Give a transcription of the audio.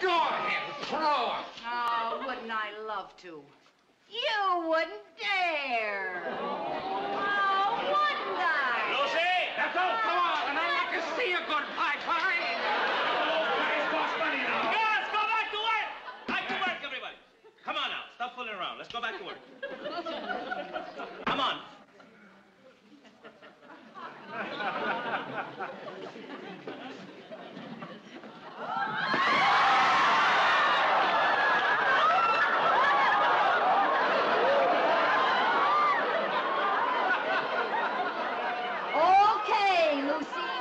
Go ahead, throw him. Oh, wouldn't I love to? You wouldn't dare. Oh, wouldn't I? Lucy! let's go, Come on, and I'd like to see a good pie pie. Come on now, stop fooling around. Let's go back to work. Come on. Josie.